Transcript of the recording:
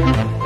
Thank you.